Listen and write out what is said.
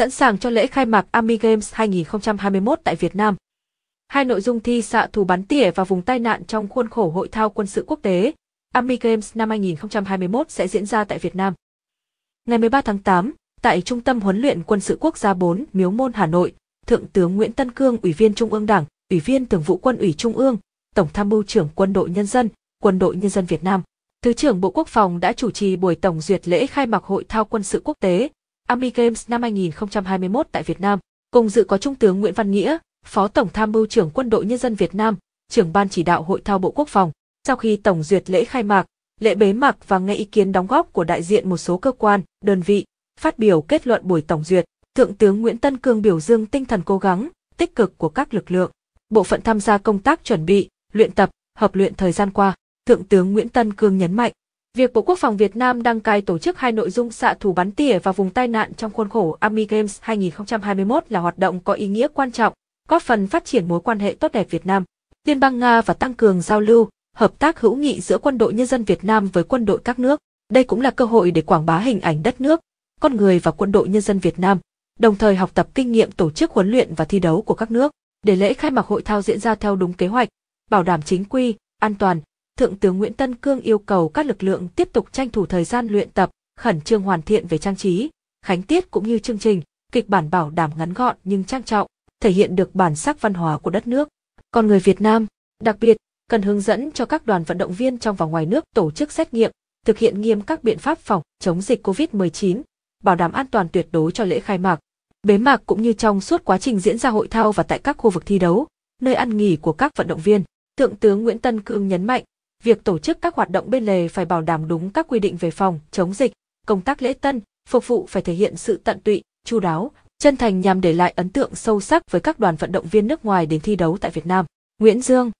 sẵn sàng cho lễ khai mạc Army Games 2021 tại Việt Nam. Hai nội dung thi xạ thủ bắn tỉa và vùng tai nạn trong khuôn khổ hội thao quân sự quốc tế Army Games năm 2021 sẽ diễn ra tại Việt Nam. Ngày 13 tháng 8, tại Trung tâm Huấn luyện Quân sự Quốc gia 4, Miếu Môn, Hà Nội, Thượng tướng Nguyễn Tân Cương, Ủy viên Trung ương Đảng, Ủy viên Thường vụ Quân ủy Trung ương, Tổng tham mưu trưởng Quân đội Nhân dân, Quân đội Nhân dân Việt Nam, Thứ trưởng Bộ Quốc phòng đã chủ trì buổi tổng duyệt lễ khai mạc Hội thao quân sự quốc tế Army Games năm 2021 tại Việt Nam. Cùng dự có Trung tướng Nguyễn Văn Nghĩa, Phó Tổng tham mưu trưởng Quân đội Nhân dân Việt Nam, trưởng ban chỉ đạo Hội thao Bộ Quốc phòng. Sau khi tổng duyệt lễ khai mạc, lễ bế mạc và nghe ý kiến đóng góp của đại diện một số cơ quan, đơn vị, phát biểu kết luận buổi tổng duyệt, Thượng tướng Nguyễn Tân Cương biểu dương tinh thần cố gắng, tích cực của các lực lượng, bộ phận tham gia công tác chuẩn bị, luyện tập, hợp luyện thời gian qua. Thượng tướng Nguyễn Tân Cương nhấn mạnh, việc Bộ Quốc phòng Việt Nam đăng cai tổ chức hai nội dung xạ thủ bắn tỉa và vùng tai nạn trong khuôn khổ Army Games 2021 là hoạt động có ý nghĩa quan trọng, góp phần phát triển mối quan hệ tốt đẹp Việt Nam, Liên bang Nga và tăng cường giao lưu, hợp tác hữu nghị giữa quân đội nhân dân Việt Nam với quân đội các nước. Đây cũng là cơ hội để quảng bá hình ảnh đất nước, con người và quân đội nhân dân Việt Nam, đồng thời học tập kinh nghiệm tổ chức huấn luyện và thi đấu của các nước. Để lễ khai mạc hội thao diễn ra theo đúng kế hoạch, bảo đảm chính quy, an toàn, Thượng tướng Nguyễn Tân Cương yêu cầu các lực lượng tiếp tục tranh thủ thời gian luyện tập, khẩn trương hoàn thiện về trang trí, khánh tiết cũng như chương trình, kịch bản bảo đảm ngắn gọn nhưng trang trọng, thể hiện được bản sắc văn hóa của đất nước. Còn người Việt Nam, đặc biệt, cần hướng dẫn cho các đoàn vận động viên trong và ngoài nước tổ chức xét nghiệm, thực hiện nghiêm các biện pháp phòng chống dịch COVID-19, bảo đảm an toàn tuyệt đối cho lễ khai mạc, bế mạc cũng như trong suốt quá trình diễn ra hội thao và tại các khu vực thi đấu, nơi ăn nghỉ của các vận động viên. Thượng tướng Nguyễn Tân Cương nhấn mạnh, việc tổ chức các hoạt động bên lề phải bảo đảm đúng các quy định về phòng, chống dịch, công tác lễ tân, phục vụ phải thể hiện sự tận tụy, chu đáo, chân thành nhằm để lại ấn tượng sâu sắc với các đoàn vận động viên nước ngoài đến thi đấu tại Việt Nam. Nguyễn Dương